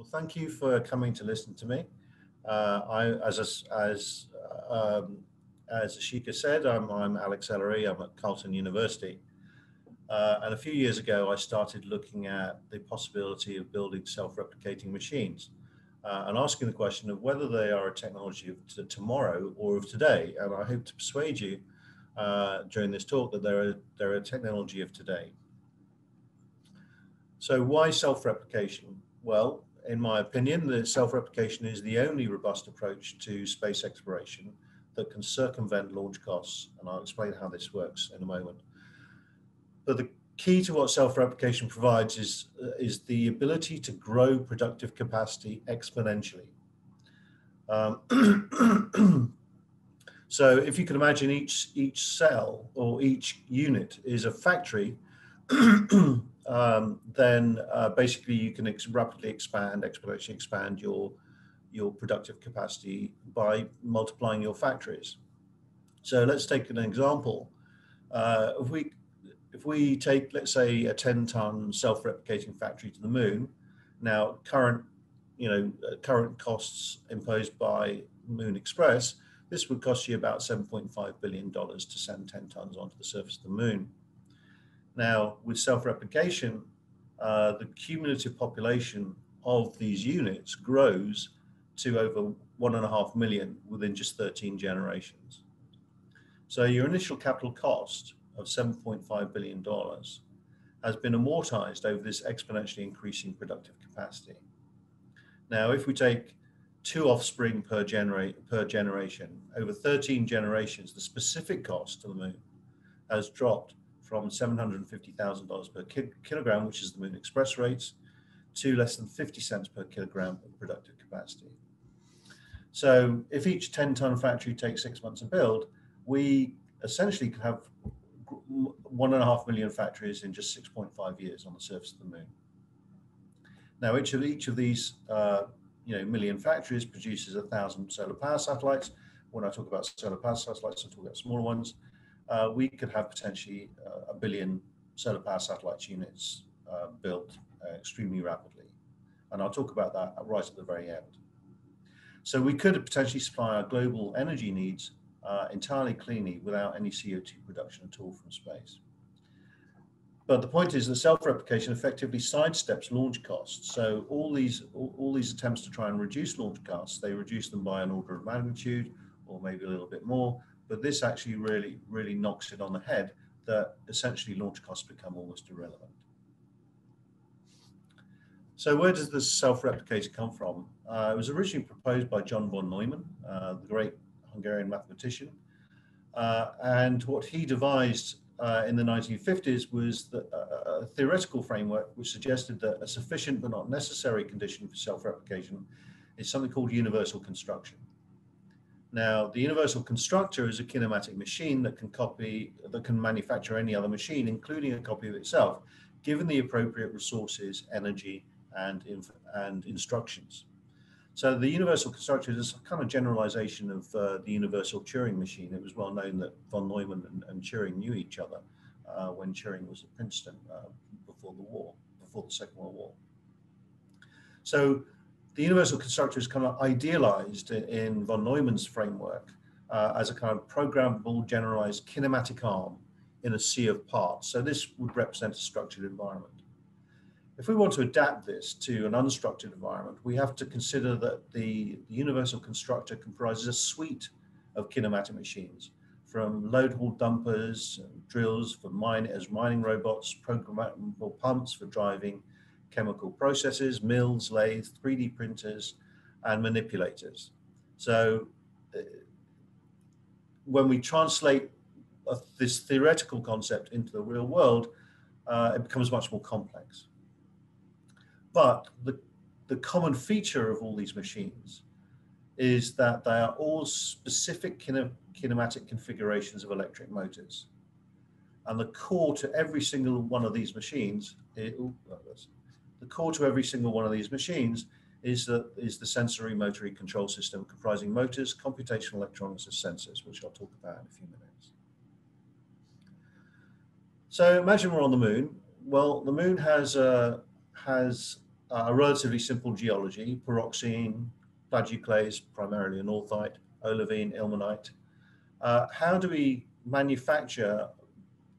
Well, thank you for coming to listen to me. Uh, I, as as um, as Ashika said, I'm, I'm Alex Ellery. I'm at Carleton University, uh, and a few years ago, I started looking at the possibility of building self-replicating machines uh, and asking the question of whether they are a technology of tomorrow or of today. And I hope to persuade you uh, during this talk that they're a, they're a technology of today. So why self-replication? Well, in my opinion, the self-replication is the only robust approach to space exploration that can circumvent launch costs. And I'll explain how this works in a moment. But the key to what self-replication provides is, uh, is the ability to grow productive capacity exponentially. Um, so if you can imagine each, each cell or each unit is a factory, um, then uh, basically you can ex rapidly expand, exponentially expand your, your productive capacity by multiplying your factories. So let's take an example. Uh, if we if we take, let's say, a 10 ton self-replicating factory to the moon, now current, you know, uh, current costs imposed by Moon Express, this would cost you about $7.5 billion to send 10 tons onto the surface of the moon. Now, with self-replication, uh, the cumulative population of these units grows to over one and a half million within just 13 generations. So your initial capital cost of $7.5 billion has been amortized over this exponentially increasing productive capacity. Now, if we take two offspring per, genera per generation, over 13 generations, the specific cost to the moon has dropped from $750,000 per ki kilogram, which is the Moon Express rates, to less than 50 cents per kilogram of productive capacity. So if each 10 ton factory takes six months to build, we essentially could have one and a half million factories in just 6.5 years on the surface of the moon. Now, each of each of these, uh, you know, million factories produces a thousand solar power satellites. When I talk about solar power satellites, I talk about smaller ones. Uh, we could have potentially uh, a billion solar power satellites units uh, built uh, extremely rapidly, and I'll talk about that right at the very end. So we could potentially supply our global energy needs uh, entirely cleanly without any CO2 production at all from space. But the point is that self-replication effectively sidesteps launch costs. So all these all, all, these attempts to try and reduce launch costs, they reduce them by an order of magnitude or maybe a little bit more. But this actually really, really knocks it on the head that essentially launch costs become almost irrelevant. So where does this self-replicator come from? Uh, it was originally proposed by John von Neumann, uh, the great Hungarian mathematician. Uh, and what he devised uh, in the 1950s was the, a theoretical framework which suggested that a sufficient but not necessary condition for self-replication is something called universal construction. Now, the universal constructor is a kinematic machine that can copy, that can manufacture any other machine, including a copy of itself, given the appropriate resources, energy, and, and instructions. So the universal constructor is a kind of generalization of uh, the universal Turing machine. It was well known that von Neumann and, and Turing knew each other uh, when Turing was at Princeton uh, before the war, before the Second World War. So the universal constructor is kind of idealized in von Neumann's framework uh, as a kind of programmable, generalized kinematic arm in a sea of parts. So this would represent a structured environment. If we want to adapt this to an unstructured environment, we have to consider that the, the universal constructor comprises a suite of kinematic machines, from load haul dumpers, drills for mine as mining robots, programmable pumps for driving chemical processes, mills, lathes, 3D printers, and manipulators. So uh, when we translate uh, this theoretical concept into the real world, uh, it becomes much more complex. But the, the common feature of all these machines is that they are all specific kine, kinematic configurations of electric motors. And the core to every single one of these machines, it, ooh, the core to every single one of these machines is the, is the sensory motory control system comprising motors, computational electronics, and sensors, which I'll talk about in a few minutes. So imagine we're on the moon. Well, the moon has a, has a relatively simple geology, pyroxene, plagioclase, primarily anorthite, olivine, ilmenite. Uh, how do we manufacture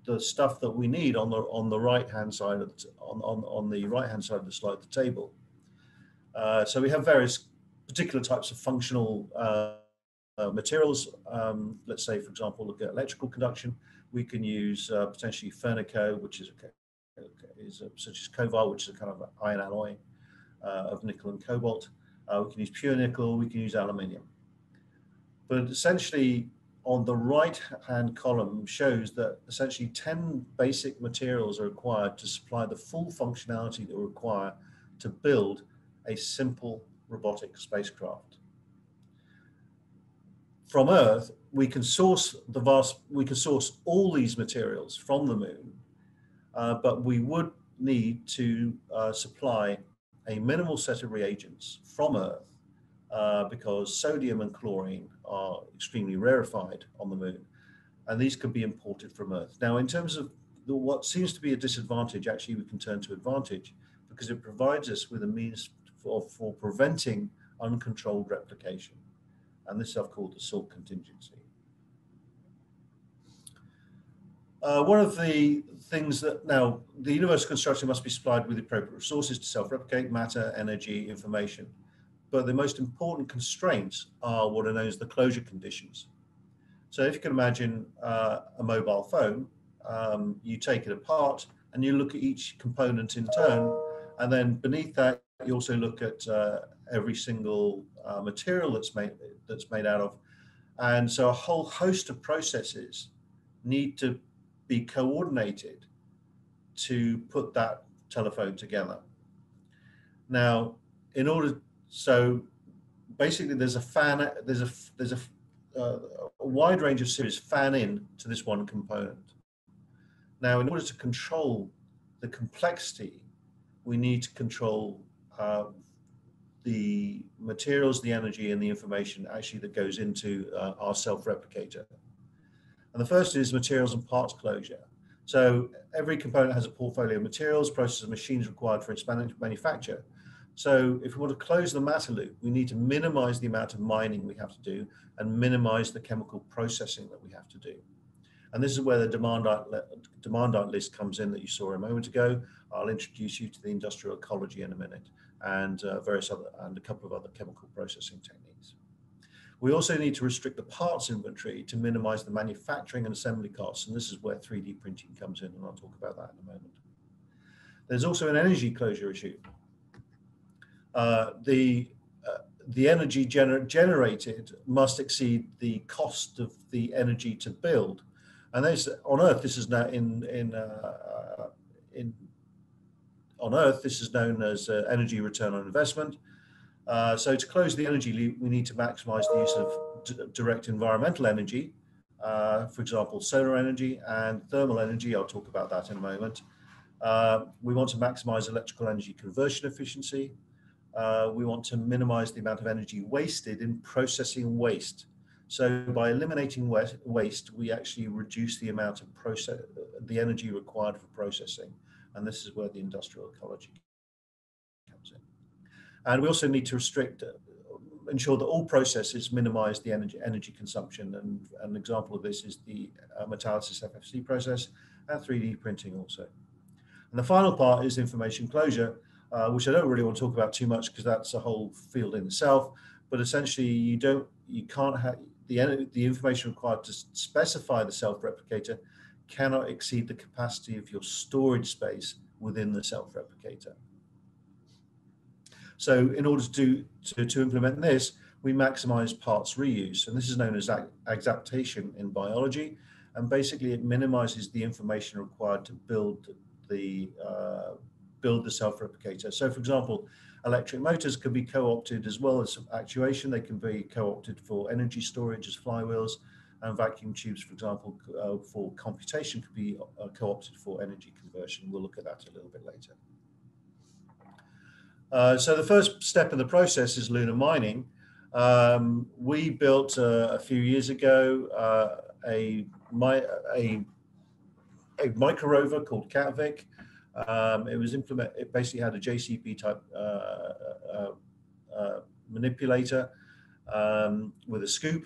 the stuff that we need on the on the right hand side of the, on, on, on the right hand side of the slide, the table? Uh, so we have various particular types of functional uh, uh, materials. Um, let's say, for example, look at electrical conduction. We can use uh, potentially Fernico, which is a, is a, such as Kovar, which is a kind of iron alloy uh, of nickel and cobalt. Uh, we can use pure nickel. We can use aluminium. But essentially, on the right hand column shows that essentially 10 basic materials are required to supply the full functionality that we require to build a simple robotic spacecraft. From Earth, we can source the vast, we can source all these materials from the moon, uh, but we would need to uh, supply a minimal set of reagents from Earth uh, because sodium and chlorine are extremely rarefied on the moon, and these could be imported from Earth. Now, in terms of the, what seems to be a disadvantage, actually we can turn to advantage because it provides us with a means for, for preventing uncontrolled replication. And this I've called the salt contingency. Uh, one of the things that now the universal construction must be supplied with appropriate resources to self-replicate matter, energy, information. But the most important constraints are what are known as the closure conditions. So if you can imagine uh, a mobile phone, um, you take it apart and you look at each component in turn, and then beneath that you also look at uh, every single uh, material that's made that's made out of, and so a whole host of processes need to be coordinated to put that telephone together. Now, in order, so basically, there's a fan, there's a there's a, uh, a wide range of series fan in to this one component. Now, in order to control the complexity, we need to control uh, the materials, the energy, and the information actually that goes into uh, our self-replicator. And the first is materials and parts closure. So every component has a portfolio of materials, processes, and machines required for its manufacture. So if we want to close the matter loop, we need to minimize the amount of mining we have to do and minimize the chemical processing that we have to do. And this is where the demand demand list comes in that you saw a moment ago. I'll introduce you to the industrial ecology in a minute and uh, various other and a couple of other chemical processing techniques. We also need to restrict the parts inventory to minimize the manufacturing and assembly costs. And this is where 3D printing comes in, and I'll talk about that in a moment. There's also an energy closure issue. Uh, the uh, the energy gener generated must exceed the cost of the energy to build, and this on Earth this is now in in uh, in on Earth, this is known as uh, energy return on investment. Uh, so to close the energy loop, we need to maximize the use of direct environmental energy, uh, for example, solar energy and thermal energy. I'll talk about that in a moment. Uh, we want to maximize electrical energy conversion efficiency. Uh, we want to minimize the amount of energy wasted in processing waste. So by eliminating waste, we actually reduce the amount of process, the energy required for processing. And this is where the industrial ecology comes in. And we also need to restrict, uh, ensure that all processes minimize the energy, energy consumption. And an example of this is the uh, Metalysis FFC process and 3D printing also. And the final part is information closure, uh, which I don't really want to talk about too much because that's a whole field in itself. But essentially, you don't, you can't have the the information required to specify the self-replicator cannot exceed the capacity of your storage space within the self-replicator. So in order to, do, to, to implement this, we maximize parts reuse. And this is known as exaptation in biology. And basically it minimizes the information required to build the, uh, build the self-replicator. So for example, electric motors can be co-opted as well as actuation. They can be co-opted for energy storage as flywheels and vacuum tubes, for example, uh, for computation could be uh, co-opted for energy conversion. We'll look at that a little bit later. Uh, so the first step in the process is lunar mining. Um, we built uh, a few years ago uh, a, a, a micro rover called Kapvik. Um, it was implement. It basically had a JCB type uh, uh, uh, manipulator um, with a scoop.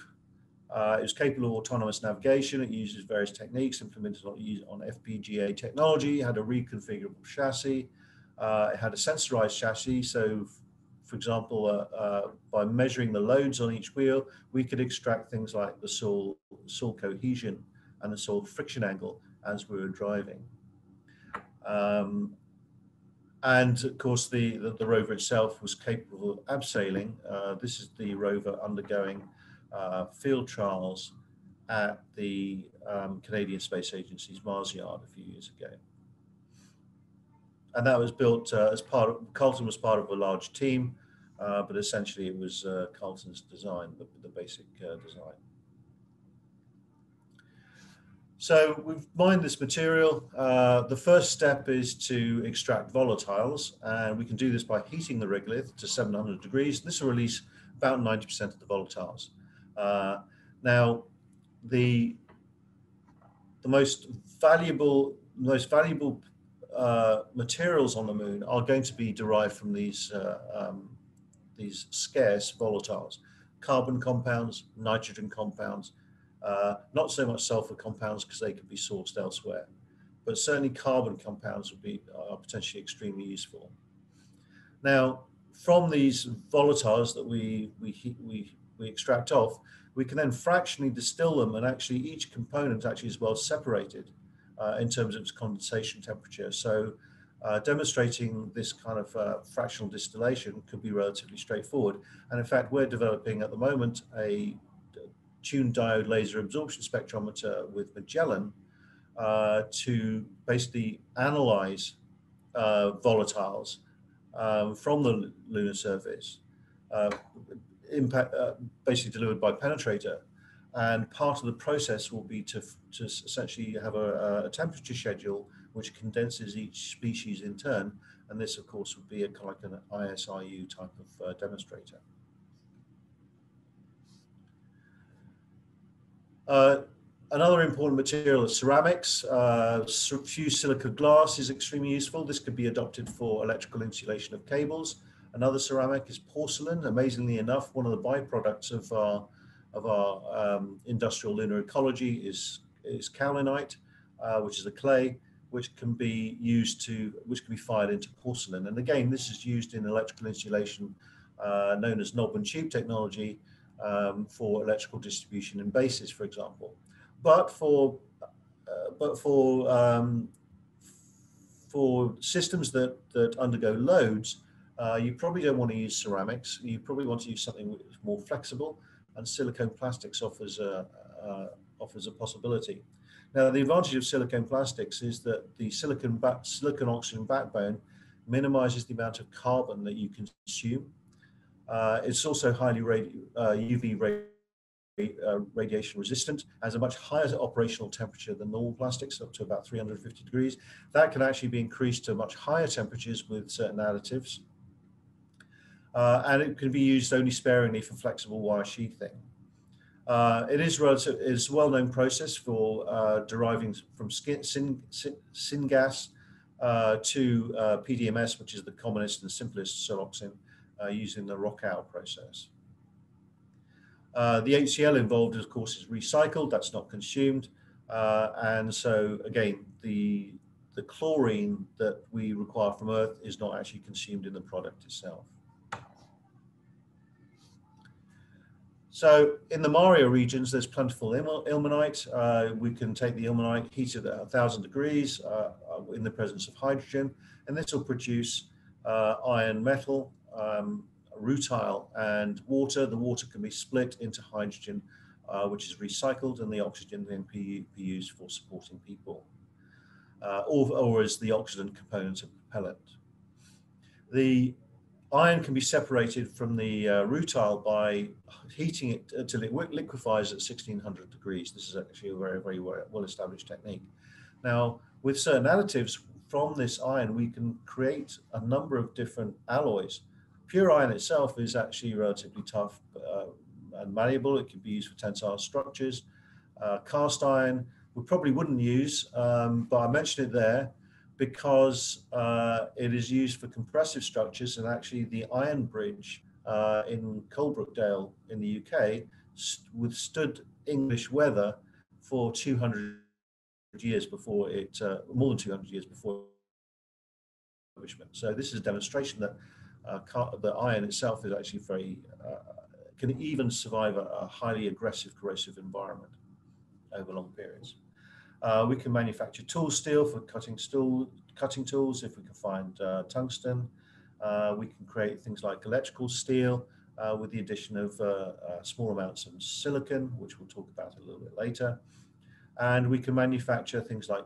It was capable of autonomous navigation. It uses various techniques implemented on, FPGA technology. It had a reconfigurable chassis. It had a sensorized chassis. So, for example, uh, uh, by measuring the loads on each wheel, we could extract things like the soil, soil cohesion and the soil friction angle as we were driving. Um, and of course, the, the, the, rover itself was capable of abseiling. Uh, this is the rover undergoing uh, field trials at the um, Canadian Space Agency's Mars Yard a few years ago. And that was built uh, as part of, Carleton was part of a large team, uh, but essentially it was uh, Carleton's design, the, the basic uh, design. So we've mined this material. Uh, the first step is to extract volatiles, and we can do this by heating the regolith to 700 degrees. This will release about 90% of the volatiles. Uh, now, the the most valuable most valuable uh, materials on the moon are going to be derived from these uh, um, these scarce volatiles, carbon compounds, nitrogen compounds, uh, not so much sulfur compounds because they could be sourced elsewhere, but certainly carbon compounds would be are potentially extremely useful. Now, from these volatiles that we, we, we, we extract off, we can then fractionally distill them and actually each component actually is well separated uh, in terms of its condensation temperature. So uh, demonstrating this kind of uh, fractional distillation could be relatively straightforward. And in fact, we're developing at the moment a tuned diode laser absorption spectrometer with Magellan uh, to basically analyze uh, volatiles um, from the lunar surface, uh, impact, uh, basically delivered by penetrator. And part of the process will be to, to essentially have a, a temperature schedule which condenses each species in turn. And this, of course, would be a kind of like an ISRU type of uh, demonstrator. Uh, another important material is ceramics. Uh, fused silica glass is extremely useful. This could be adopted for electrical insulation of cables. Another ceramic is porcelain. Amazingly enough, one of the byproducts of our of our um, industrial lunar ecology is is kaolinite, uh, which is a clay which can be used to which can be fired into porcelain. And again, this is used in electrical insulation, uh, known as knob and tube technology, um, for electrical distribution in bases, for example. But for uh, but for um, for systems that that undergo loads, uh, you probably don't want to use ceramics. You probably want to use something more flexible, and silicone plastics offers a uh, offers a possibility. Now, the advantage of silicone plastics is that the silicon silicon oxygen backbone minimizes the amount of carbon that you consume uh, it's also highly radi uh, UV radi uh, radiation resistant, has a much higher operational temperature than normal plastics, up to about 350 degrees. That can actually be increased to much higher temperatures with certain additives. Uh, and it can be used only sparingly for flexible wire sheathing. Uh, it is a well-known process for uh, deriving from skin, syn, syngas uh, to uh, PDMS, which is the commonest and simplest siloxane uh, using the Rochow process. Uh, the HCl involved, of course, is recycled. That's not consumed. Uh, and so, again, the, the chlorine that we require from Earth is not actually consumed in the product itself. So in the maria regions, there's plentiful ilmenite. Uh, we can take the ilmenite, heat it at 1,000 degrees uh, in the presence of hydrogen, and this will produce uh, iron metal um, rutile and water. The water can be split into hydrogen, uh, which is recycled, and the oxygen then be, be used for supporting people, uh, or, or as the oxidant component of propellant. The iron can be separated from the uh, rutile by heating it until it liquefies at 1600 degrees. This is actually a very, very well established technique. Now, with certain additives from this iron, we can create a number of different alloys Pure iron itself is actually relatively tough uh, and malleable. It can be used for tensile structures. Uh, cast iron we probably wouldn't use, um, but I mentioned it there. because uh, it is used for compressive structures and actually the iron bridge uh, in Coalbrookdale in the UK withstood English weather for 200 years before it, uh, more than 200 years before so this is a demonstration that uh, the iron itself is actually very, uh, can even survive a, a, highly aggressive corrosive environment over long periods. Uh, we can manufacture tool steel for cutting, stool, cutting tools if we can find uh, tungsten. Uh, we can create things like electrical steel uh, with the addition of small amounts of silicon, which we'll talk about a little bit later. And we can manufacture things like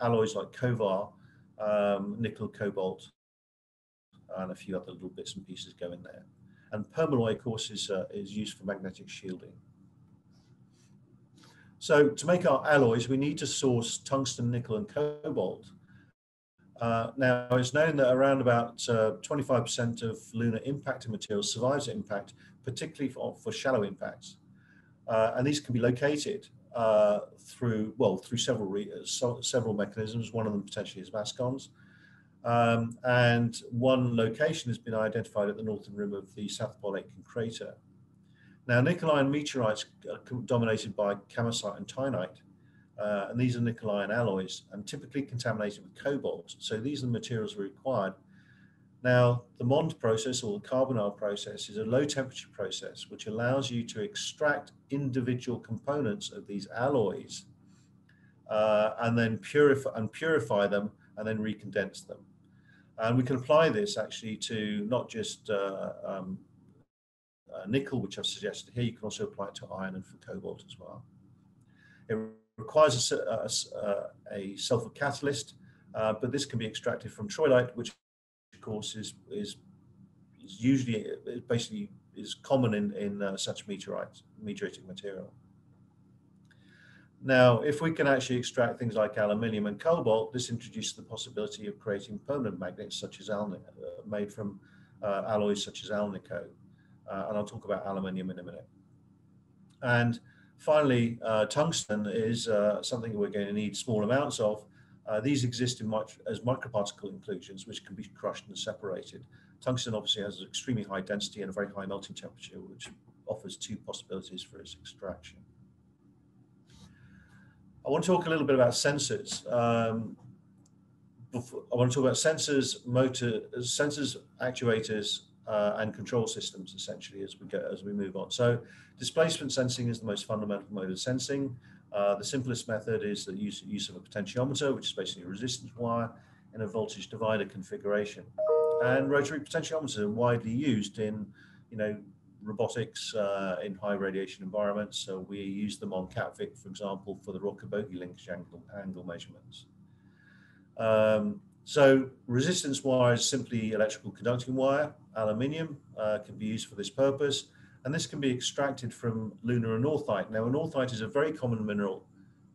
alloys like Kovar, um, nickel, cobalt, and a few other little bits and pieces go in there. And permalloy, of course, is, uh, is used for magnetic shielding. So to make our alloys, we need to source tungsten, nickel, and cobalt. Uh, now, it's known that around about 25% uh, of lunar impacting materials survives impact, particularly for, for shallow impacts. Uh, and these can be located uh, through, well, through several, so, several mechanisms. One of them potentially is mascons. Um, and one location has been identified at the northern rim of the South Pole Aitken crater. Now, nickel iron meteorites are dominated by kamacite and taenite, uh, and these are nickel iron alloys and typically contaminated with cobalt. So these are the materials required now, the Mond process or the carbonyl process is a low temperature process which allows you to extract individual components of these alloys uh, and then purify and purify them and then recondense them. And we can apply this actually to not just uh, um, uh, nickel, which I've suggested here, you can also apply it to iron and for cobalt as well. It requires a, a, a sulfur catalyst, uh, but this can be extracted from troilite, which of course, is is, is usually basically is common in in uh, such meteorites, meteoritic material. Now, if we can actually extract things like aluminium and cobalt, this introduces the possibility of creating permanent magnets such as uh, made from uh, alloys such as Alnico. Uh, and I'll talk about aluminium in a minute. And finally, uh, tungsten is uh, something we're going to need small amounts of, uh, these exist in much, as microparticle inclusions, which can be crushed and separated. Tungsten obviously has an extremely high density and a very high melting temperature, which offers two possibilities for its extraction. I want to talk a little bit about sensors. Um, I want to talk about sensors, motor, sensors, actuators, uh, and control systems essentially as we go as we move on. So, displacement sensing is the most fundamental mode of sensing. Uh, the simplest method is the use, use of a potentiometer, which is basically a resistance wire in a voltage divider configuration. And rotary potentiometers are widely used in, you know, robotics uh, in high radiation environments. So we use them on Kapvik, for example, for the rocker bogie linkage angle, angle measurements. Um, so resistance wire is simply electrical conducting wire. Aluminium uh, can be used for this purpose and this can be extracted from lunar anorthite. Now, anorthite is a very common mineral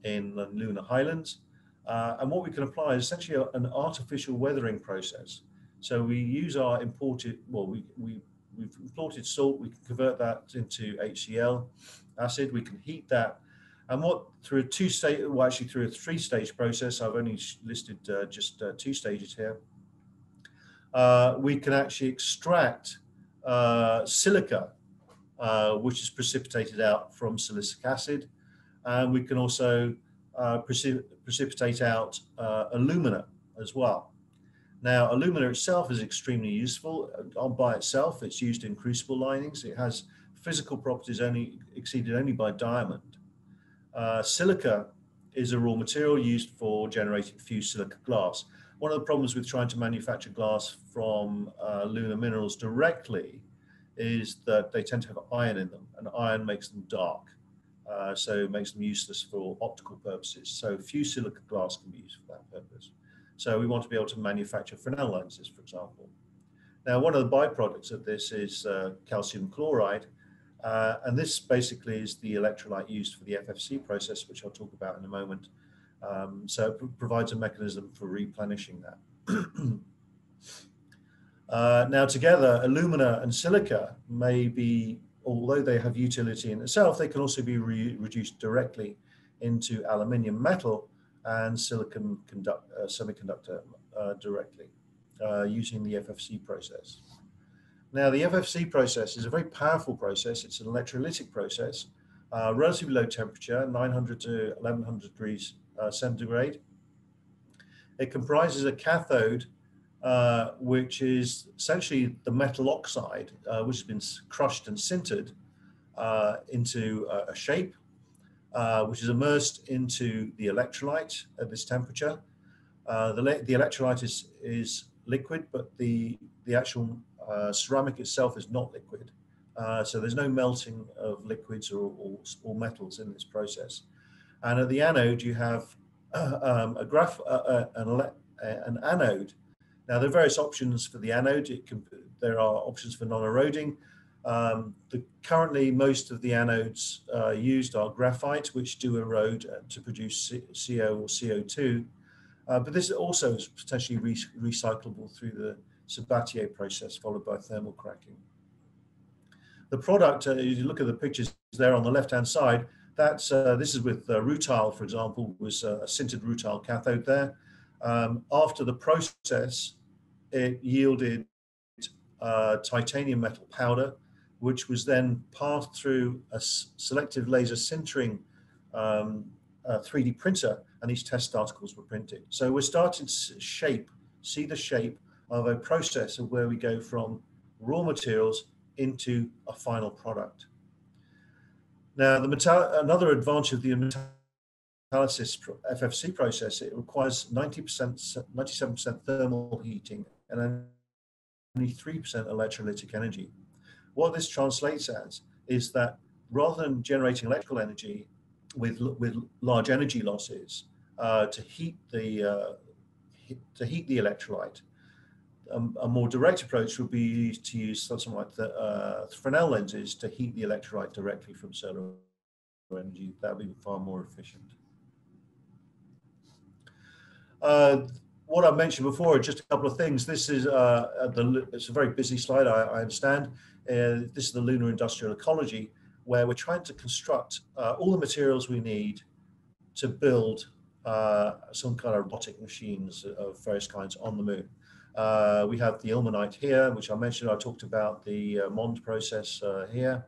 in the lunar highlands, uh, and what we can apply is essentially an artificial weathering process. So we use our imported, well, we, we, we've imported salt, we can convert that into HCl acid, we can heat that, and what through a two stage, well, actually through a three stage process, I've only listed uh, just uh, two stages here, uh, we can actually extract uh, silica uh, which is precipitated out from silicic acid. And we can also uh, precip precipitate out alumina as well. Now, alumina itself is extremely useful uh, by itself. It's used in crucible linings. It has physical properties only exceeded only by diamond. Uh, silica is a raw material used for generating fused silica glass. One of the problems with trying to manufacture glass from uh, lunar minerals directly is that they tend to have iron in them, and iron makes them dark. Uh, so it makes them useless for optical purposes. So fused silica glass can be used. So we want to be able to manufacture Fresnel lenses, for example. Now, one of the byproducts of this is uh, calcium chloride, uh, and this basically is the electrolyte used for the FFC process, which I'll talk about in a moment. Um, so it provides a mechanism for replenishing that. Uh, now, together, alumina and silica may be, although they have utility in itself, they can also be re reduced directly into aluminium metal and silicon conduct, uh, semiconductor uh, directly uh, using the FFC process. Now, the FFC process is a very powerful process. It's an electrolytic process, uh, relatively low temperature, 900 to 1100 degrees uh, centigrade. It comprises a cathode, which is essentially the metal oxide, which has been crushed and sintered into a shape, uh, which is immersed into the electrolyte at this temperature. the, the electrolyte is, is liquid, but the, the actual uh, ceramic itself is not liquid. Uh, so there's no melting of liquids or, or, or, metals in this process. And at the anode, you have uh, um, a graph, uh, uh, an, an, anode. Now there are various options for the anode. Can, there are options for non-eroding. Um, the, currently, most of the anodes uh, used are graphite, which do erode to produce CO or CO2. but this also is potentially re recyclable through the Sabatier process followed by thermal cracking. The product, uh, you look at the pictures there on the left-hand side, that's, uh, this is with uh, rutile, for example, was uh, a sintered rutile cathode there. Um, after the process, it yielded uh, titanium metal powder, which was then passed through a selective laser sintering um, 3D printer, and these test articles were printed. So we're starting to shape, see the shape of a process of where we go from raw materials into a final product. Now, another advantage of the metalysis FFC process, it requires 90%, 97% thermal heating and only 3% electrolytic energy. What this translates as is that rather than generating electrical energy with, with large energy losses uh, to heat the uh, to heat the electrolyte, a, a, more direct approach would be to use something like the uh, Fresnel lenses to heat the electrolyte directly from solar energy. That would be far more efficient. Uh, what I mentioned before, just a couple of things. This is uh, the, it's a very busy slide, I, I understand. Uh, this is the lunar industrial ecology, where we're trying to construct uh, all the materials we need to build uh, some kind of robotic machines of various kinds on the moon. Uh, we have the ilmenite here, which I mentioned. I talked about the uh, MOND process uh, here.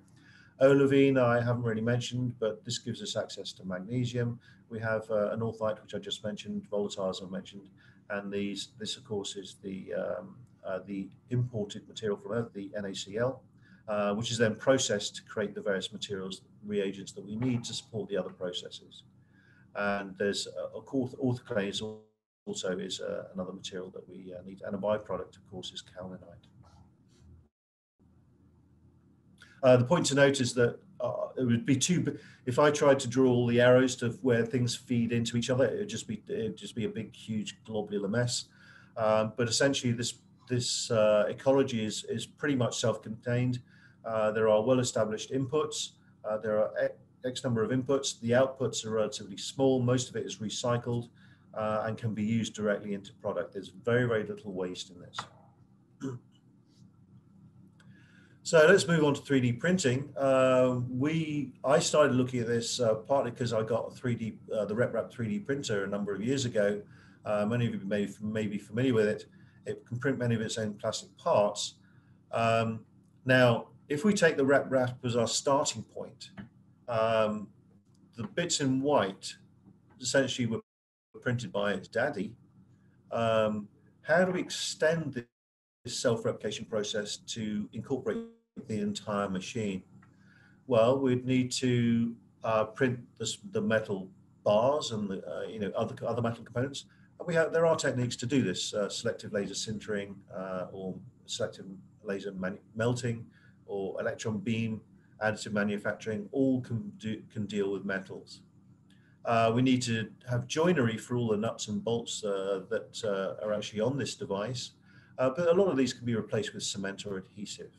Olivine, I haven't really mentioned, but this gives us access to magnesium. We have uh, anorthite, which I just mentioned, volatiles I mentioned, and these. This, of course, is the um, the imported material from Earth, the NaCl, uh, which is then processed to create the various materials, reagents that we need to support the other processes. And there's, of course, orthoclase also is uh, another material that we uh, need. And a byproduct, of course, is kaolinite. Uh, the point to note is that uh, it would be too. If I tried to draw all the arrows to where things feed into each other, it would just be it would just be a big, huge globular mess. Um, but essentially, this this uh, ecology is is pretty much self-contained. Uh, there are well-established inputs. there are X number of inputs. The outputs are relatively small. Most of it is recycled uh, and can be used directly into product. There's very, very little waste in this. So let's move on to 3D printing. Uh, we, I started looking at this uh, partly because I got a 3D, uh, the RepRap 3D printer a number of years ago. Uh, many of you may, may be familiar with it. It can print many of its own plastic parts. Um, now, if we take the RepRap as our starting point, um, the bits in white essentially were printed by its daddy. Um, how do we extend this self-replication process to incorporate the entire machine? Well, we'd need to uh, print the, the, metal bars and the uh, you know other other metal components. And we have there are techniques to do this: uh, selective laser sintering uh, or selective laser melting or electron beam additive manufacturing. All can do can deal with metals. Uh, we need to have joinery for all the nuts and bolts uh, that uh, are actually on this device, uh, but a lot of these can be replaced with cement or adhesive.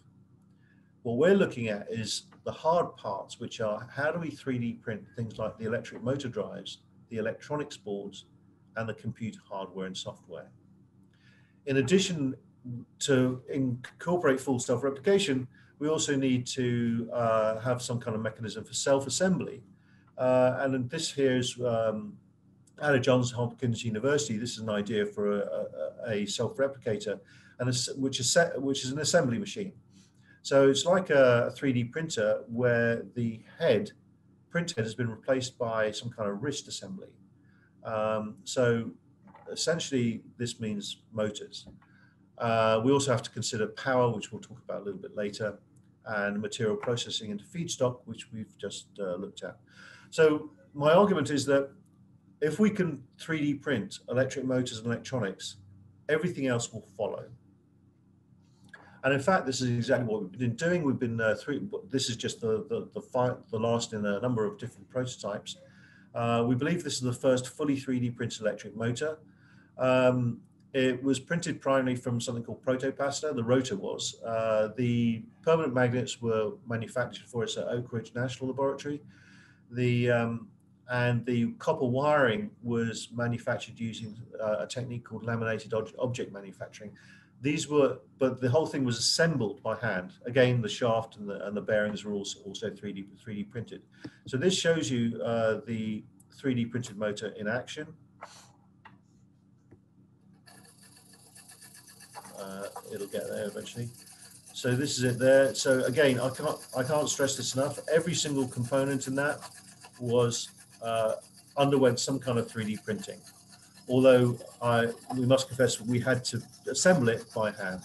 What we're looking at is the hard parts, which are how do we 3D print things like the electric motor drives, the electronics boards, and the computer hardware and software. In addition to incorporate full self-replication, we also need to uh, have some kind of mechanism for self-assembly uh, and this here is um, out of Johns Hopkins University, this is an idea for a, a, a self-replicator, and a, which is set, which is an assembly machine. So it's like a 3D printer where the head, print head, has been replaced by some kind of wrist assembly. Um, so essentially, this means motors. Uh, we also have to consider power, which we'll talk about a little bit later, and material processing into feedstock, which we've just uh, looked at. So my argument is that if we can 3D print electric motors and electronics, everything else will follow. And in fact, this is exactly what we've been doing. We've been uh, through, this is just the, the, the, the, last in a number of different prototypes. Uh, we believe this is the first fully 3D printed electric motor. Um, it was printed primarily from something called Protopasta, the rotor was. Uh, the permanent magnets were manufactured for us at Oak Ridge National Laboratory. The, um, and the copper wiring was manufactured using uh, a technique called laminated object manufacturing. These were, but the whole thing was assembled by hand. Again, the shaft and the, and the bearings were also, also 3D, 3D printed. So this shows you uh, the 3D printed motor in action. Uh, it'll get there eventually. So this is it there. So again, I can't I can't stress this enough. Every single component in that was uh, underwent some kind of 3D printing. Although I we must confess we had to assemble it by hand.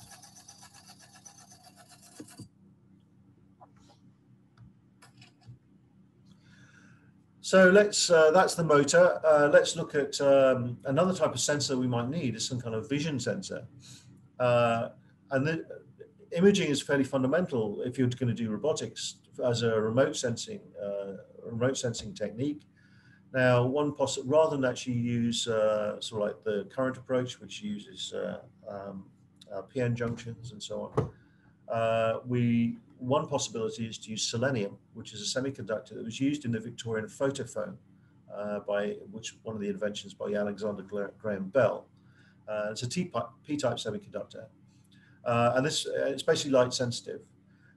So let's, uh, that's the motor. Uh, let's look at um, another type of sensor we might need is some kind of vision sensor. Uh, and the imaging is fairly fundamental if you're going to do robotics as a remote sensing, uh, remote sensing technique. Now, one possible rather than actually use uh, sort of like the current approach, which uses uh, um, uh, PN junctions and so on, uh, we one possibility is to use selenium, which is a semiconductor that was used in the Victorian photophone by which one of the inventions by Alexander Graham Bell. Uh, it's a P-type semiconductor. Uh, and this uh, it's basically light sensitive.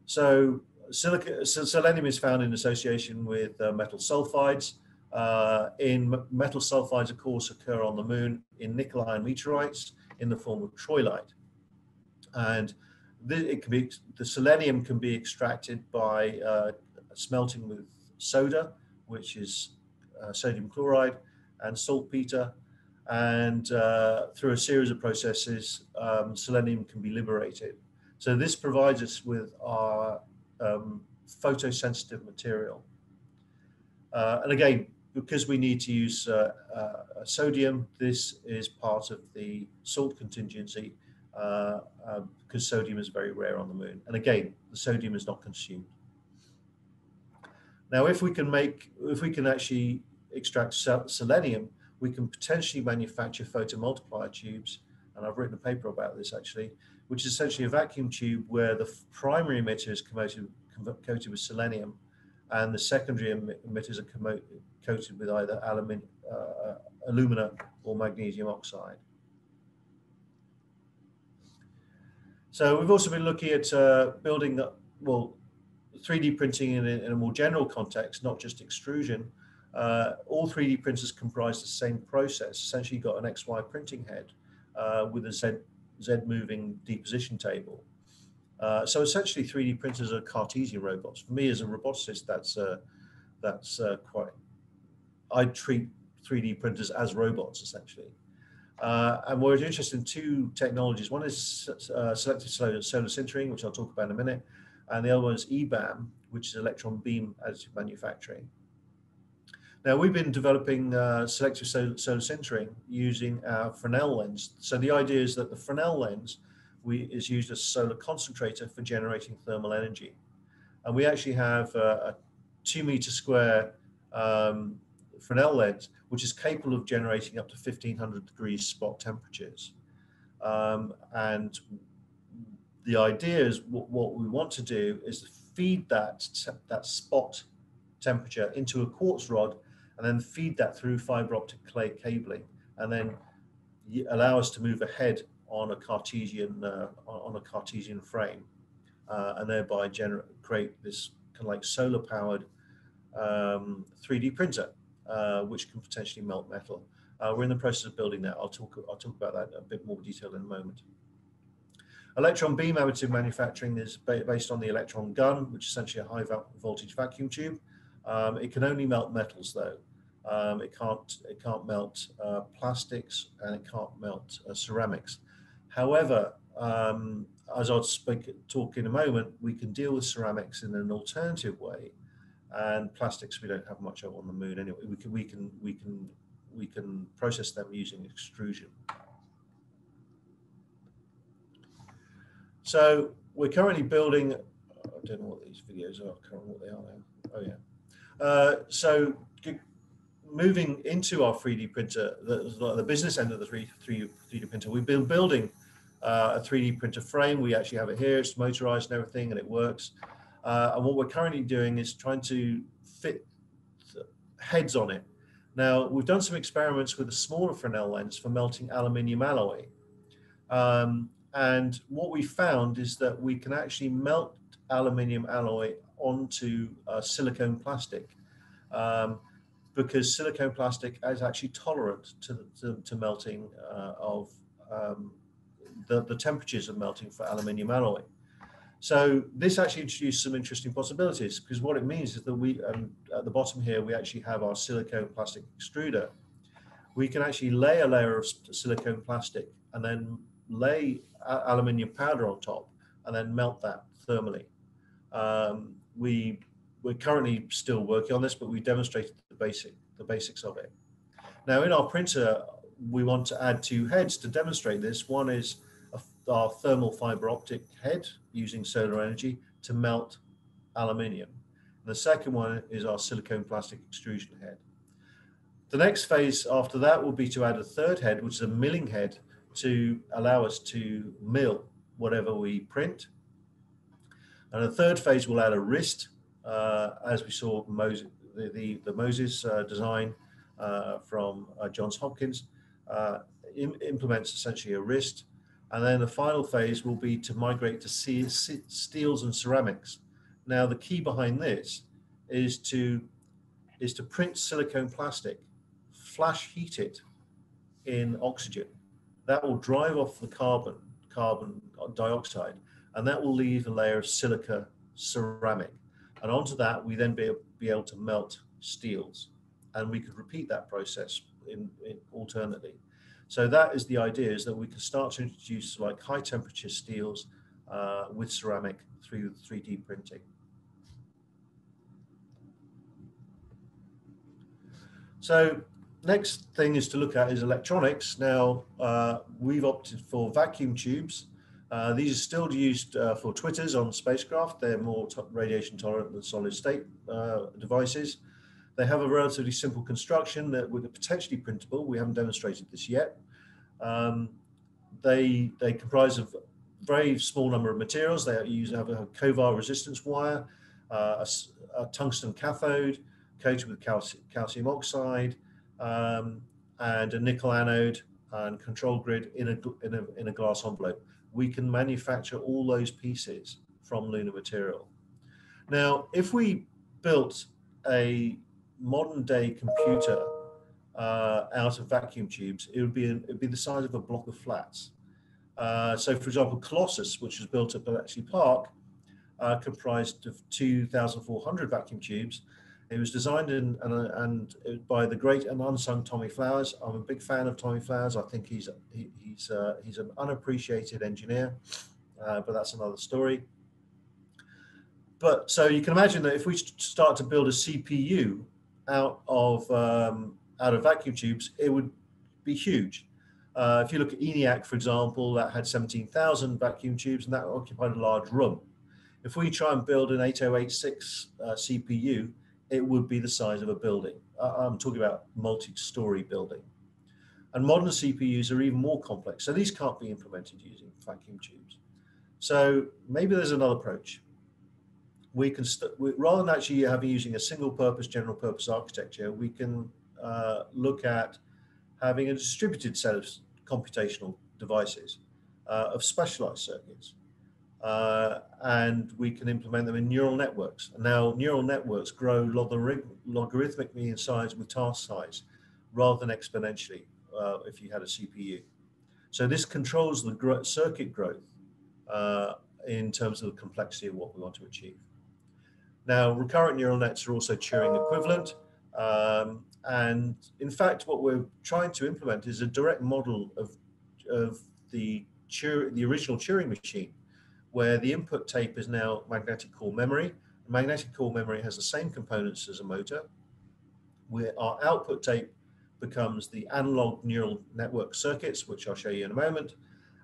So silica, selenium is found in association with uh, metal sulfides. Uh, in metal sulfides, of course, occur on the moon in nickel iron meteorites in the form of troilite. And it can be, the selenium can be extracted by uh, smelting with soda, which is sodium chloride, and saltpeter, and uh, through a series of processes, um, selenium can be liberated. So this provides us with our um, photosensitive material. Uh, and again, because we need to use uh, uh sodium, this is part of the salt contingency uh, uh, because sodium is very rare on the moon. And again, the sodium is not consumed. Now, if we can make, if we can actually extract selenium, we can potentially manufacture photomultiplier tubes, and I've written a paper about this actually, which is essentially a vacuum tube where the primary emitter is coated, coated with selenium, and the secondary emitters are coated with either alumin, uh, alumina or magnesium oxide. So we've also been looking at uh, building, well, 3D printing in a, in a, more general context, not just extrusion, uh, all 3D printers comprise the same process. Essentially, you've got an XY printing head uh, with a Z, Z moving deposition table. Uh, so essentially, 3D printers are Cartesian robots. For me, as a roboticist, that's uh, that's uh, quite. I treat 3D printers as robots essentially. Uh, and we're interested in two technologies. One is selective solar, solar sintering, which I'll talk about in a minute, and the other one is EBAM, which is electron beam additive manufacturing. Now we've been developing uh, selective solar, sintering using our Fresnel lens. So the idea is that the Fresnel lens we, is used as a solar concentrator for generating thermal energy. And we actually have a, a two meter square um, Fresnel lens, which is capable of generating up to 1500 degrees spot temperatures. Um, and the idea is what, what, we want to do is feed that, that spot temperature into a quartz rod and then feed that through fiber optic clay cabling, and then allow us to move ahead on a Cartesian uh, on a Cartesian frame, uh, and thereby generate create this kind of like solar powered um, 3D printer, uh, which can potentially melt metal. Uh, we're in the process of building that. I'll talk, I'll talk about that in a bit more detail in a moment. Electron beam additive manufacturing is ba based on the electron gun, which is essentially a high voltage vacuum tube. Um, it can only melt metals though. Um, it can't it can't melt uh, plastics and it can't melt uh, ceramics. However, um, as I'll speak, talk in a moment, we can deal with ceramics in an alternative way, and plastics we don't have much of on the moon anyway. We can we can we can we can process them using extrusion. So we're currently building. I don't know what these videos are. I can't remember what they are now. Oh yeah. Uh, so moving into our 3D printer, the, the business end of the 3, 3, d printer, we've been building uh, a 3D printer frame. We actually have it here. It's motorized and everything, and it works. Uh, and what we're currently doing is trying to fit heads on it. Now, we've done some experiments with a smaller Fresnel lens for melting aluminium alloy. Um, and what we found is that we can actually melt aluminium alloy onto uh, silicone plastic um, because silicone plastic is actually tolerant to, to, to melting uh, of um, the, the temperatures of melting for aluminium alloy. So this actually introduced some interesting possibilities because what it means is that we, um, at the bottom here, we actually have our silicone plastic extruder. We can actually lay a layer of silicone plastic and then lay aluminium powder on top and then melt that thermally. Um, we, we're currently still working on this, but we demonstrated basic, the basics of it. Now in our printer, we want to add two heads to demonstrate this. One is our thermal fiber optic head using solar energy to melt aluminium. The second one is our silicone plastic extrusion head. The next phase after that will be to add a third head, which is a milling head to allow us to mill whatever we print. And the third phase will add a wrist, uh, as we saw Moses, the, the, the Moses uh, design uh, from uh, Johns Hopkins, uh, implements essentially a wrist and then the final phase will be to migrate to steels and ceramics. Now, the key behind this is to, is to print silicone plastic, flash heat it in oxygen. That will drive off the carbon, carbon dioxide, and that will leave a layer of silica ceramic. And onto that, we then be, be able to melt steels. And we could repeat that process in, in alternately. So that is the idea is that we can start to introduce like high temperature steels uh, with ceramic through 3D printing. So next thing is to look at is electronics. Now uh, we've opted for vacuum tubes. Uh, these are still used uh, for twitters on spacecraft. They're more radiation tolerant than solid state uh, devices. They have a relatively simple construction that would potentially printable. We haven't demonstrated this yet. Um, they they comprise of very small number of materials. They use have a Kovar resistance wire, uh, a, a, tungsten cathode coated with calcium, calcium oxide, um, and a nickel anode and control grid in a, in a in a glass envelope. We can manufacture all those pieces from lunar material. Now, if we built a modern day computer uh, out of vacuum tubes, it would be it would be the size of a block of flats. Uh, so, for example, Colossus, which was built at Bletchley Park, uh, comprised of 2,400 vacuum tubes. It was designed in, and, and by the great and unsung Tommy Flowers. I'm a big fan of Tommy Flowers. I think he's he, he's uh, he's an unappreciated engineer, uh, but that's another story. But so you can imagine that if we start to build a CPU out of um, out of vacuum tubes, it would be huge. Uh, if you look at ENIAC, for example, that had 17,000 vacuum tubes and that occupied a large room. If we try and build an 8086 uh, CPU, it would be the size of a building. I'm talking about multi-story building. And modern CPUs are even more complex. So these can't be implemented using vacuum tubes. So maybe there's another approach. We can, we, rather than actually having using a single purpose, general purpose architecture, we can uh, look at having a distributed set of computational devices uh, of specialized circuits. Uh, and we can implement them in neural networks. And now neural networks grow logarithmically in size with task size. rather than exponentially uh, if you had a CPU. So this controls the circuit growth uh, in terms of the complexity of what we want to achieve. Now, recurrent neural nets are also Turing equivalent. Um, and in fact, what we're trying to implement is a direct model of, of the, the original Turing machine, where the input tape is now magnetic core memory. Magnetic core memory has the same components as a motor, where our output tape becomes the analog neural network circuits, which I'll show you in a moment.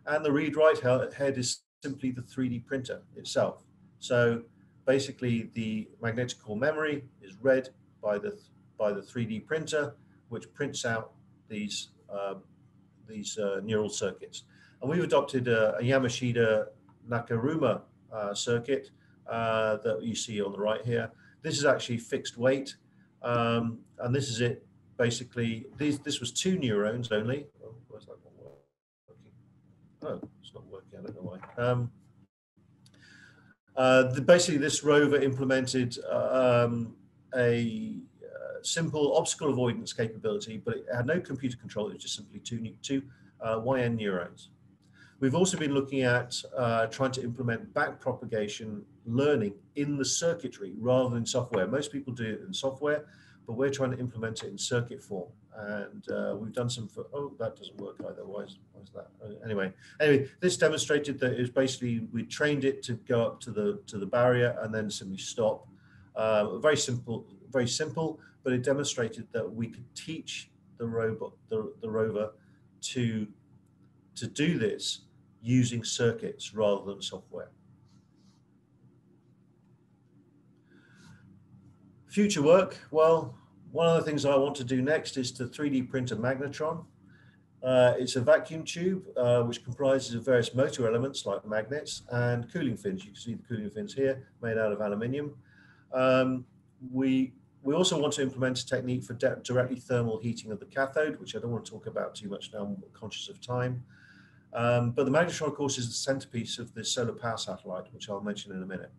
And the read-write head is simply the 3D printer itself. So basically the magnetic core memory is read by the by the 3D printer, which prints out these uh, these uh, neural circuits. And we've adopted a, a Yamashita Nakamura uh, circuit uh, that you see on the right here. This is actually fixed weight, um, and this is it. Basically, these, this was two neurons only. Oh, where's that one working? Oh, it's not working. I don't know why. Um, the, basically, this rover implemented um, a uh, simple obstacle avoidance capability, but it had no computer control. It was just simply two, two uh, YN neurons. We've also been looking at uh, trying to implement back propagation learning in the circuitry rather than software. Most people do it in software, but we're trying to implement it in circuit form. And uh, we've done some for, oh, that doesn't work either. Why is, why is that? Uh, anyway, anyway, this demonstrated that it was basically, we trained it to go up to the, to the barrier and then simply stop. Uh, very simple, very simple, but it demonstrated that we could teach the robot, the, the rover to, to do this using circuits rather than software. Future work, well, one of the things I want to do next is to 3D print a magnetron. Uh, it's a vacuum tube uh, which comprises of various motor elements like magnets and cooling fins. You can see the cooling fins here made out of aluminium. Um, we we also want to implement a technique for directly thermal heating of the cathode, which I don't want to talk about too much now, I'm conscious of time. Um, but the magnetron, of course, is the centerpiece of the solar power satellite, which I'll mention in a minute.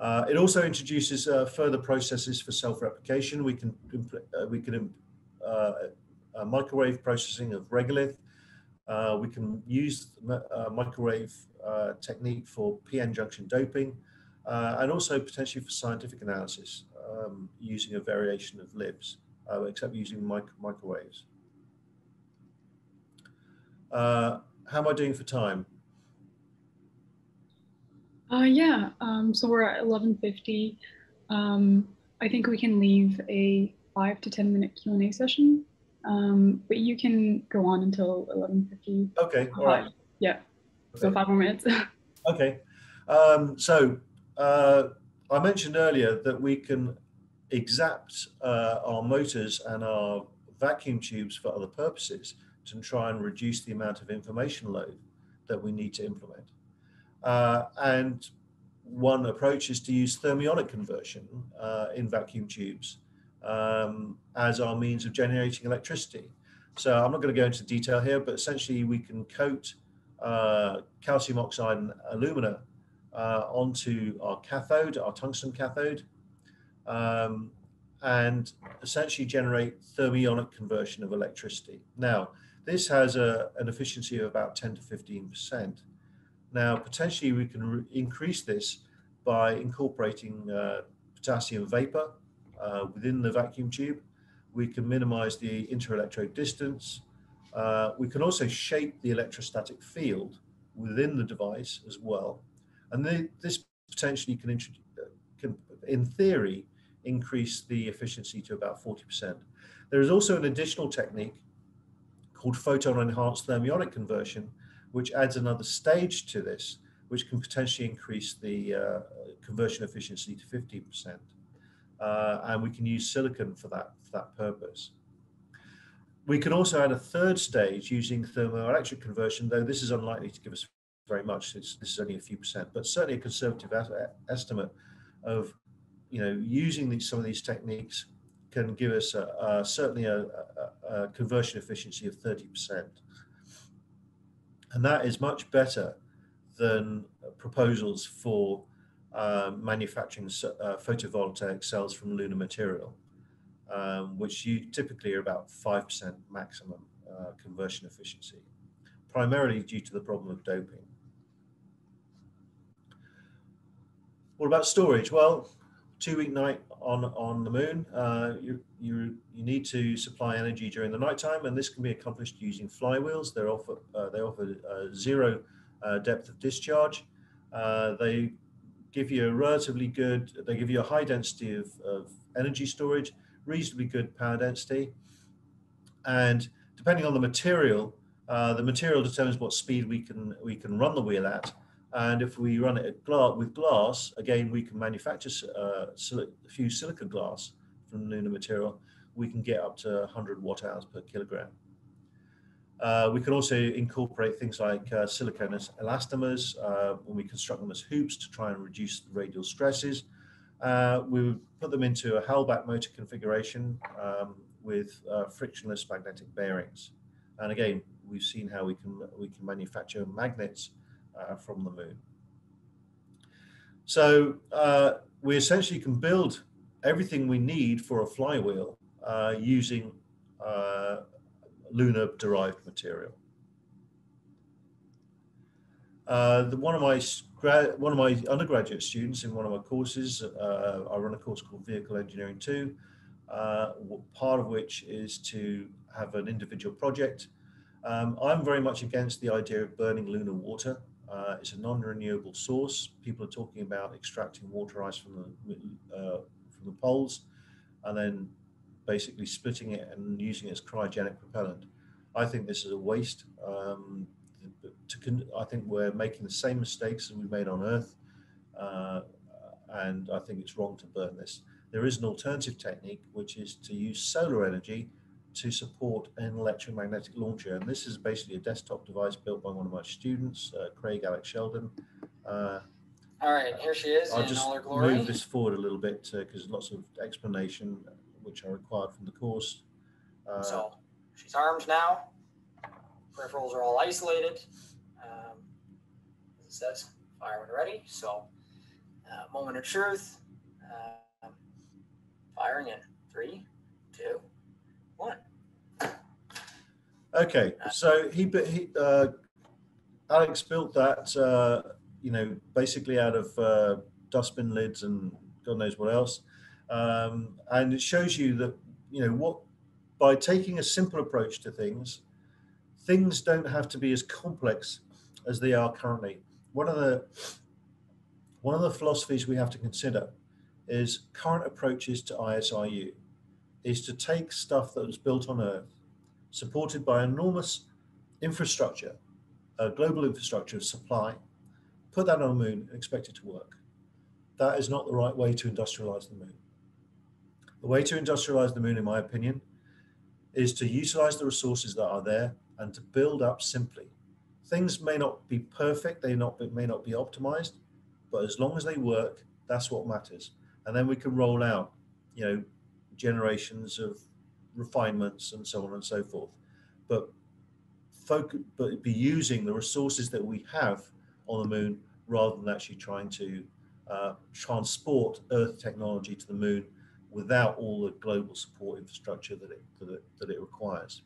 Uh, it also introduces uh, further processes for self-replication. We can uh, we can uh, microwave processing of regolith. Uh, we can use uh, microwave technique for p-n junction doping, and also potentially for scientific analysis um, using a variation of LIBS, except using mic microwaves. how am I doing for time? Uh, yeah, um, so we're at 11.50. Um, I think we can leave a five to 10 minute Q&A session, um, but you can go on until 11.50. Okay, all right. Yeah, okay. so five more minutes. okay, um, so uh, I mentioned earlier that we can exapt uh, our motors and our vacuum tubes for other purposes to try and reduce the amount of information load that we need to implement. Uh, and one approach is to use thermionic conversion uh, in vacuum tubes um, as our means of generating electricity. So I'm not going to go into detail here, but essentially we can coat uh, calcium oxide and alumina uh, onto our cathode, our tungsten cathode, um, and essentially generate thermionic conversion of electricity. Now, this has a, an efficiency of about 10 to 15 percent. Now, potentially we can increase this by incorporating uh, potassium vapor uh, within the vacuum tube. We can minimize the interelectrode distance. Uh, we can also shape the electrostatic field within the device as well. And the, this potentially can, can, in theory, increase the efficiency to about 40%. There is also an additional technique called photon enhanced thermionic conversion, which adds another stage to this, which can potentially increase the uh, conversion efficiency to 15%. Uh, and we can use silicon for that, for that purpose. We can also add a third stage using thermoelectric conversion, though this is unlikely to give us very much. It's, this is only a few percent, but certainly a conservative estimate of, you know, using these, some of these techniques can give us a, a, certainly a, a, conversion efficiency of 30%. And that is much better than proposals for uh, manufacturing uh, photovoltaic cells from lunar material. um, which you typically are about 5% maximum uh, conversion efficiency, primarily due to the problem of doping. What about storage? Well, two week night on on the moon, uh, you, you you need to supply energy during the nighttime, and this can be accomplished using flywheels. They offer uh, they offer uh, zero uh, depth of discharge. Uh, they give you a relatively good. They give you a high density of, of energy storage, reasonably good power density, and depending on the material, the material determines what speed we can we can run the wheel at. And if we run it gla with glass, again, we can manufacture uh, a fused silica glass from lunar material. We can get up to 100 watt hours per kilogram. Uh, we can also incorporate things like uh, silicone elastomers uh, when we construct them as hoops to try and reduce the radial stresses. Uh, we would put them into a Halbach motor configuration um, with uh, frictionless magnetic bearings. And again, we've seen how we can we can manufacture magnets uh, from the moon. So uh, we essentially can build everything we need for a flywheel uh, using uh, lunar derived material. Uh, the, one of my one of my undergraduate students in one of my courses, uh, I run a course called Vehicle Engineering 2, part of which is to have an individual project. Um, I'm very much against the idea of burning lunar water. Uh, it's a non-renewable source. People are talking about extracting water ice from the uh, from the poles, and then basically splitting it and using it as cryogenic propellant. I think this is a waste. Um, to, I think we're making the same mistakes that we made on Earth, uh, and I think it's wrong to burn this. There is an alternative technique, which is to use solar energy to support an electromagnetic launcher. And this is basically a desktop device built by one of my students, uh, Craig Alex Sheldon. Uh, all right, here she is I'll just move this forward a little bit because uh, lots of explanation which are required from the course. Uh, so she's armed now. Peripherals are all isolated. Um, as it says, fire when ready. So uh, moment of truth. Um, firing in three, two, one. Okay, so he, he uh, Alex built that, uh, you know, basically out of uh, dustbin lids and God knows what else, um, and it shows you that you know what by taking a simple approach to things, things don't have to be as complex as they are currently. One of the one of the philosophies we have to consider is current approaches to ISRU is to take stuff that was built on Earth supported by enormous infrastructure, a global infrastructure of supply, put that on the moon and expect it to work. That is not the right way to industrialize the moon. The way to industrialize the moon, in my opinion, is to utilize the resources that are there and to build up simply. Things may not be perfect, they not may not be optimized, but as long as they work, that's what matters. And then we can roll out, you know, generations of refinements and so on and so forth. But focus, but be using the resources that we have on the moon rather than actually trying to uh, transport Earth technology to the moon without all the global support infrastructure that it, that it, that it requires.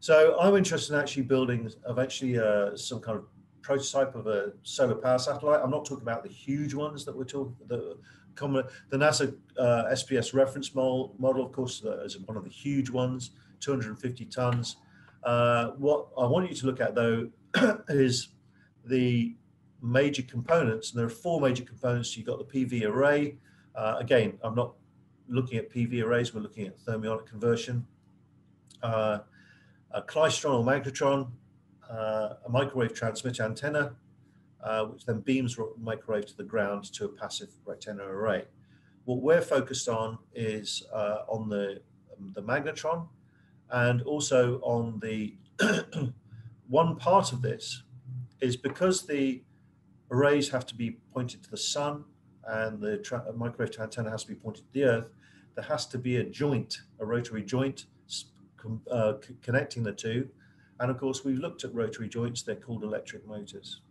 So I'm interested in actually building eventually uh, some kind of prototype of a solar power satellite. I'm not talking about the huge ones that we're talking, the common, the NASA uh, SPS reference model, model, of course, uh, is one of the huge ones, 250 tons. Uh, what I want you to look at though is the major components, and there are four major components. You've got the PV array. Uh, again, I'm not looking at PV arrays, we're looking at thermionic conversion. Uh, a klystron or magnetron, a microwave transmitter antenna, uh, which then beams microwave to the ground to a passive rectenna array. What we're focused on is uh, on the, um, the magnetron and also on the one part of this is because the arrays have to be pointed to the sun and the microwave antenna has to be pointed to the earth, there has to be a joint, a rotary joint uh, connecting the two. And of course, we've looked at rotary joints, they're called electric motors.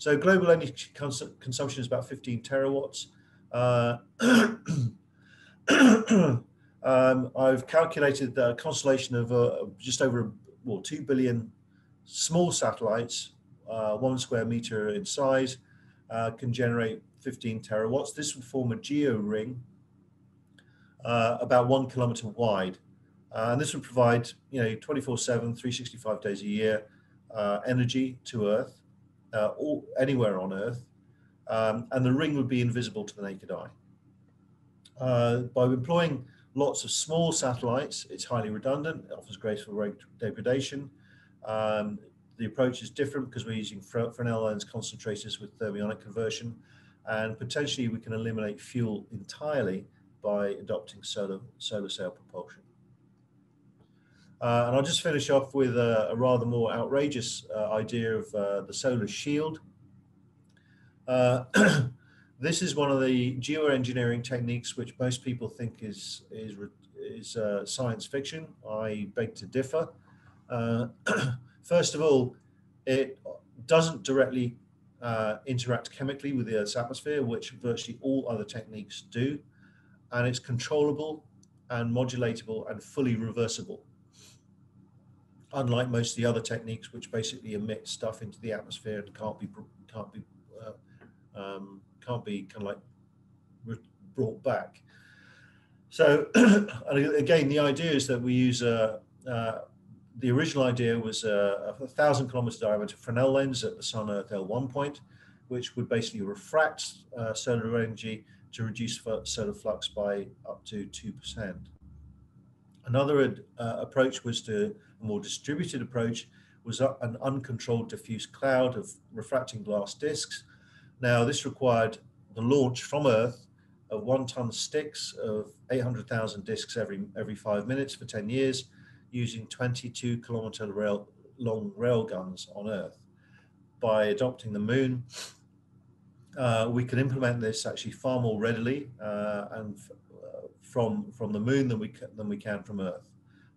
So global energy cons consumption is about 15 terawatts. Uh, um, I've calculated the constellation of uh, just over well, 2 billion small satellites, uh, one square meter in size, uh, can generate 15 terawatts. This would form a geo ring uh, about one kilometer wide. Uh, and this would provide, you know, 24 7, 365 days a year energy to Earth, all, anywhere on Earth. Um, and the ring would be invisible to the naked eye. by employing lots of small satellites. It's highly redundant, it offers graceful degradation. Um, the approach is different because we're using Fresnel lens concentrators with thermionic conversion, and potentially we can eliminate fuel entirely by adopting solar, solar sail propulsion. Uh, and I'll just finish off with a, a rather more outrageous uh, idea of uh, the solar shield. Uh, this is one of the geoengineering techniques which most people think is is is uh, science fiction. I beg to differ. Uh, first of all, it doesn't directly interact chemically with the Earth's atmosphere, which virtually all other techniques do, and it's controllable and modulatable and fully reversible. Unlike most of the other techniques, which basically emit stuff into the atmosphere and can't be can't be uh, um, can't be kind of like brought back. So again, the idea is that we use a, uh, the original idea was a, a thousand kilometer diameter Fresnel lens at the Sun Earth L1 point, which would basically refract uh, solar energy to reduce solar flux by up to 2%. Another uh, approach was to a more distributed approach was an uncontrolled diffuse cloud of refracting glass disks now, this required the launch from Earth of one ton sticks of 800,000 disks every, every five minutes for 10 years using 22 kilometer rail, long rail guns on Earth. By adopting the moon, uh, we can implement this actually far more readily uh, and uh, from from the moon than we than we can from Earth.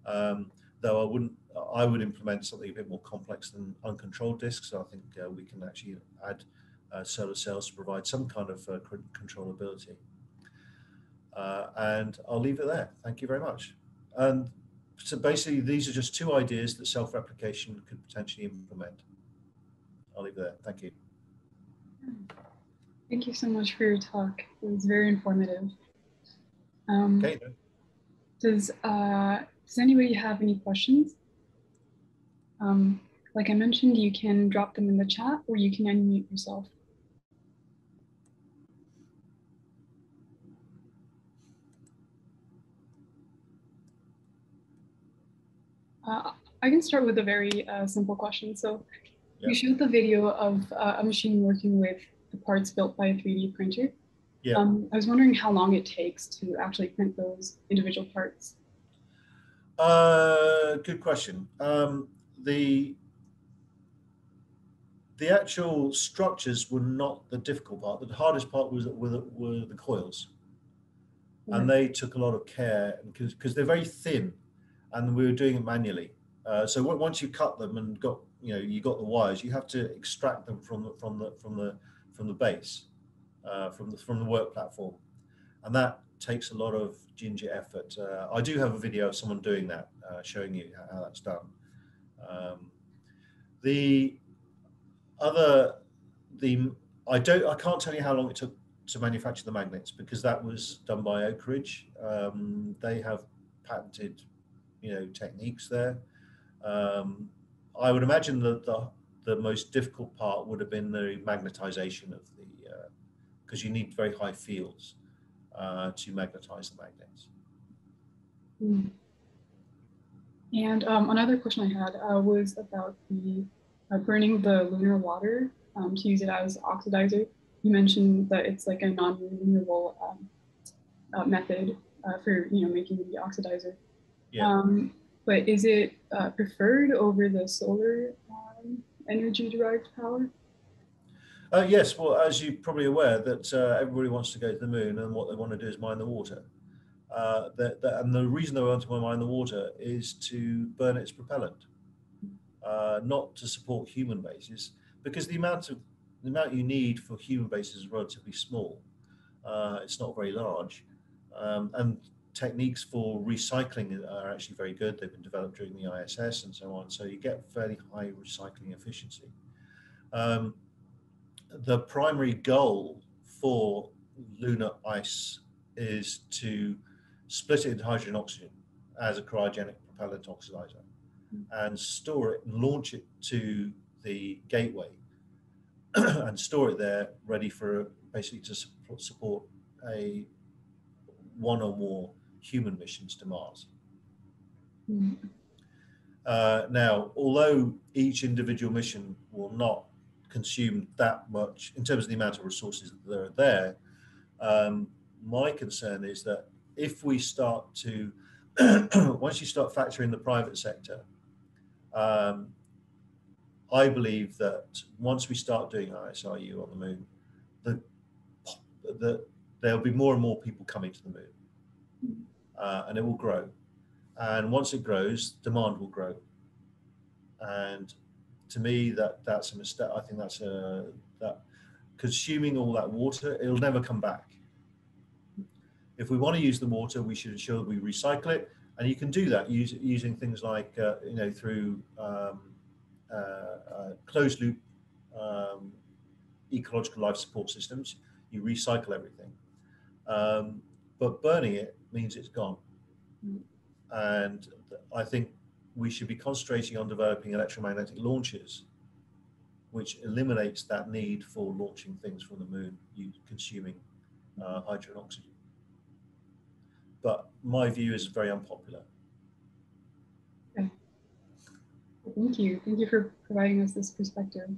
Um, though I wouldn't, I would implement something a bit more complex than uncontrolled disks. So I think uh, we can actually add uh, solar cells to provide some kind of uh, controllability. Uh, and I'll leave it there. Thank you very much. And so basically, these are just two ideas that self-replication could potentially implement. I'll leave it there. Thank you. Thank you so much for your talk. It was very informative. Um, okay. Does uh, Does anybody have any questions? Um, like I mentioned, you can drop them in the chat or you can unmute yourself. Uh, I can start with a very uh, simple question. So yeah. you showed the video of uh, a machine working with the parts built by a 3D printer. Yeah. Um, I was wondering how long it takes to actually print those individual parts. Uh, good question. Um, the the actual structures were not the difficult part. The hardest part was were the, were the coils, and they took a lot of care because they're very thin and we were doing it manually. Uh, so once you cut them and got you know you got the wires, you have to extract them from the from the from the from the base, uh, from the from the work platform, and that takes a lot of ginger effort. Uh, I do have a video of someone doing that, uh, showing you how, that's done. Um, the other the I don't I can't tell you how long it took to manufacture the magnets because that was done by Oak Ridge. Um, they have patented you know techniques there. Um, I would imagine that the the most difficult part would have been the magnetization of the because uh, you need very high fields uh, to magnetize the magnets. Mm. And um, another question I had uh, was about the uh, burning the lunar water um, to use it as oxidizer. You mentioned that it's like a non-renewable um, uh, method uh, for you know making the oxidizer. Yeah. Um, but is it uh, preferred over the solar um, energy derived power? Uh, yes, well, as you're probably aware, that uh, everybody wants to go to the moon, and what they want to do is mine the water. Uh, that, that, and the reason they want to mine the water is to burn its propellant, uh, not to support human bases, because the amount of the amount you need for human bases is relatively small. Uh, it's not very large, Um, and techniques for recycling are actually very good. They've been developed during the ISS and so on. So you get fairly high recycling efficiency. Um, the primary goal for lunar ice is to split it into hydrogen and oxygen as a cryogenic propellant oxidizer and store it and launch it to the gateway and store it there ready for basically to support, support a one or more human missions to Mars. Mm. Uh, now, although each individual mission will not consume that much in terms of the amount of resources that are there, um, my concern is that if we start to, once you start factoring the private sector, um, I believe that once we start doing ISRU on the moon, the, the, there'll be more and more people coming to the moon uh, and it will grow. And once it grows, demand will grow. And to me, that that's a mistake. I think that's a that consuming all that water, it'll never come back. If we want to use the water, we should ensure that we recycle it, and you can do that use, using things like uh, you know through um, uh, uh, closed loop um, ecological life support systems. You recycle everything, um, but burning it means it's gone. Mm. And I think we should be concentrating on developing electromagnetic launches, which eliminates that need for launching things from the moon, consuming uh, hydrogen and oxygen. But my view is very unpopular. Thank you. Thank you for providing us this perspective.